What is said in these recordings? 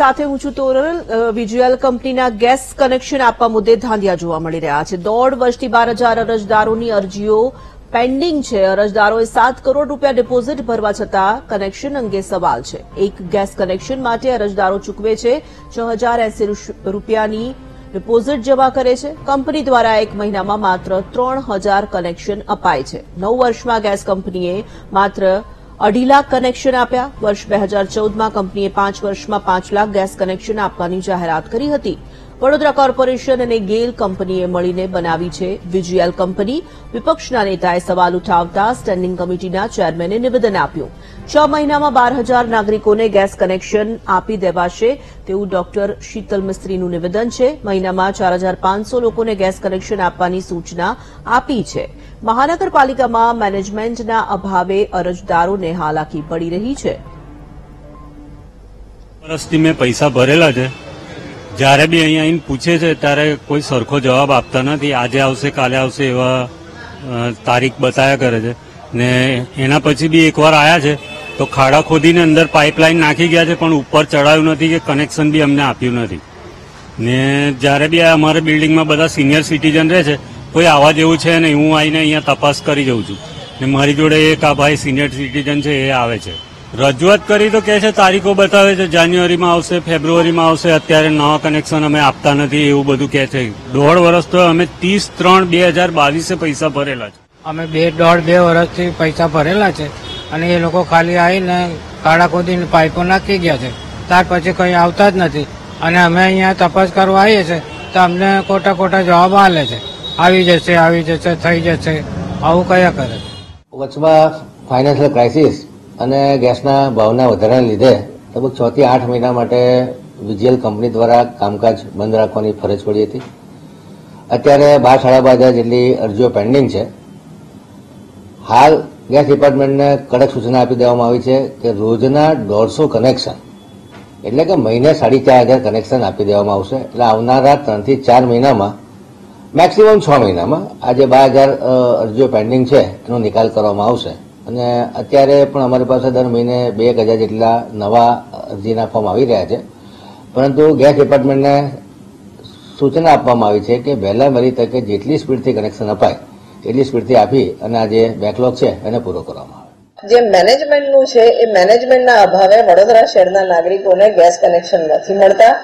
સાથે ઊંચું તોરણ વિજ્યુઅલ કંપનીના ગેસ કનેક્શન આપવા મુદ્દે ધાંધિયા જોવા મળી રહ્યા છે. દોઢ વર્ષથી બાર હજાર અરજદારોની અરજીઓ પેન્ડિંગ છે. અરજદારોએ સાત કરોડ રૂપિયા ડિપોઝિટ ભરવા છતાં કનેક્શન અંગે સવાલ છે. એક ગેસ કનેક્શન માટે અરજદારો ચૂકવે છે. છ હજાર એસી રૂપિયાની ડિપોઝિટ જમા કરે છે. કંપની દ્વારા એક મહિનામાં માત્ર ત્રણ હજાર કનેક્શન અપાય છે. નવ વર્ષમાં ગેસ કંપનીએ માત્ર અઢી લાખ કનેક્શન આપ્યા. વર્ષ બે હજાર ચૌદમાં કંપનીએ પાંચ વર્ષમાં પાંચ લાખ ગેસ કનેક્શન આપવાની જાહેરાત કરી હતી. વડોદરા કોર્પોરેશન અને ગેલ કંપનીએ મળીને બનાવી છે વિજીએલ કંપની. વિપક્ષના નેતાએ સવાલ ઉઠાવતા સ્ટેન્ડિંગ કમિટીના ચેરમેને નિવેદન આપ્યું. છ મહિનામાં બાર હજાર નાગરિકોને ગેસ કનેક્શન આપી દેવાશે તેવું ડોક્ટર શીતલ મિસ્ત્રીનું નિવેદન છે. મહિનામાં ચાર હજાર પાંચસો લોકોને ગેસ કનેક્શન આપવાની સૂચના આપી છે. મહાનગરપાલિકામાં મેનેજમેન્ટના અભાવે અરજદારોને હાલાકી પડી રહી છે. વર્ષથી મેં પૈસા ભરેલા છે. જ્યારે બી અહીંયા આવીને પૂછે છે, ત્યારે કોઈ સરખો જવાબ આપતા નથી. આજે આવશે, કાલે આવશે એવા તારીખ બતાયા કરે છે. ને એના પછી બી એકવાર આવ્યા છે, તો ખાડા ખોદીને અંદર પાઇપલાઇન નાખી ગયા છે, પણ ઉપર ચડાવ્યું નથી કે કનેક્શન બી અમને આપ્યું નથી. ને જ્યારે બી આ અમારા બિલ્ડિંગમાં બધા સિનિયર સિટીઝન રહે છે, કોઈ આવા જેવું છે નહીં. હું આવીને અહીંયા તપાસ કરી જઉં છું. ને મારી જોડે એક આ ભાઈ સિનિયર સિટીઝન છે, એ આવે છે. રજૂઆત કરી તો કે છે તારીખો બતાવે છે જાન્યુઆરીમાં આવશે ફેબ્રુઆરીમાં આવશે અત્યારે નવા કનેક્શન અમે આપતા નથી એવું બધું કે છે. દોઢ વર્ષ તો અમે ત્રીસ ત્રણ બે હજાર બાવીસે પૈસા ભરેલા છે. અમે બે દોઢ બે વર્ષથી પૈસા ભરેલા છે અને એ લોકો ખાલી આવીને કાળા ખોદીને પાઇપો નાખી ગયા છે. ત્યાર પછી કંઈ આવતા જ નથી. અને અમે અહીંયા તપાસ કરવા આવીએ છીએ તો અમને ખોટા ખોટા જવાબ આલે છે. આવી જશે આવી જશે થઈ જશે. આવું કયા કરે? વચમાં ફાઇનાન્શિયલ ક્રાઇસિસ અને ગેસના ભાવના વધારાને લીધે લગભગ છ થી આઠ મહિના માટે વિજીએલ કંપની દ્વારા કામકાજ બંધ રાખવાની ફરજ પડી હતી. અત્યારે બાર સાડા બાર હજાર જેટલી અરજીઓ પેન્ડિંગ છે. હાલ ગેસ ડિપાર્ટમેન્ટને કડક સૂચના આપી દેવામાં આવી છે કે રોજના દોઢસો કનેક્શન એટલે કે મહિને સાડી ચાર હજાર કનેક્શન આપી દેવામાં આવશે. એટલે આવનારા ત્રણથી ચાર મહિનામાં, મેક્સિમમ છ મહિનામાં આ જે બાર હજાર અરજીઓ પેન્ડિંગ છે, એનો નિકાલ કરવામાં આવશે. અને અત્યારે પણ અમારી પાસે દર મહિને બે એક હજાર જેટલા નવા અરજીના ફોર્મ આવી રહ્યા છે. પરંતુ ગેસ ડિપાર્ટમેન્ટને સૂચના આપવામાં આવી છે કે વહેલા વહેલી તકે જેટલી સ્પીડથી કનેક્શન અપાય, એટલી સ્પીડથી આપી અને આ જે બેકલોગ છે એને પૂરો કરવામાં આવે. જે મેનેજમેન્ટનું છે, એ મેનેજમેન્ટના અભાવે વડોદરા શહેરના નાગરિકોને ગેસ કનેક્શન નથી મળતા.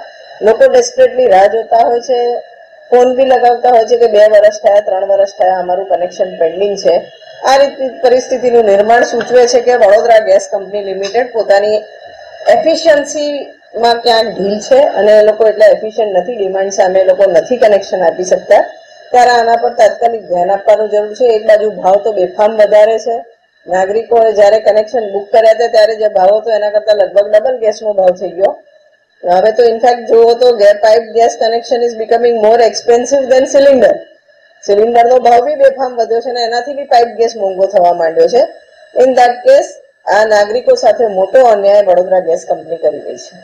લોકો ડેસ્પરેટલી રાહ જોતા હોય છે. ફોન બી લગાવતા હોય છે કે બે વર્ષ થયા, ત્રણ વર્ષ થયા, અમારું કનેક્શન પેન્ડિંગ છે. આ રીતની પરિસ્થિતિનું નિર્માણ સૂચવે છે કે વડોદરા ગેસ કંપની લિમિટેડ પોતાની એફિશિયન્સીમાં ક્યાંક ઢીલ છે અને એ લોકો એટલા એફિશિયન્ટ નથી ડિમાન્ડ સામે એ લોકો નથી કનેક્શન આપી શકતા. ત્યારે આના પર તાત્કાલિક ધ્યાન આપવાનું જરૂર છે. એક બાજુ ભાવ તો બેફામ વધારે છે. નાગરિકોએ જ્યારે કનેક્શન બુક કર્યા હતા, ત્યારે જે ભાવ હતો એના કરતાં લગભગ ડબલ ગેસનો ભાવ થઈ ગયો. હવે તો ઇનફેક્ટ જુઓ તો pipe gas connection is becoming more expensive then cylinder સિલિન્ડરનો ભાવ બી બેફામ વધ્યો છે અને એનાથી બી પાઇપ ગેસ મોંઘો થવા માંડ્યો છે. ઇન દેટ કેસ આ નાગરિકો સાથે મોટો અન્યાય વડોદરા ગેસ કંપની કરી રહી છે.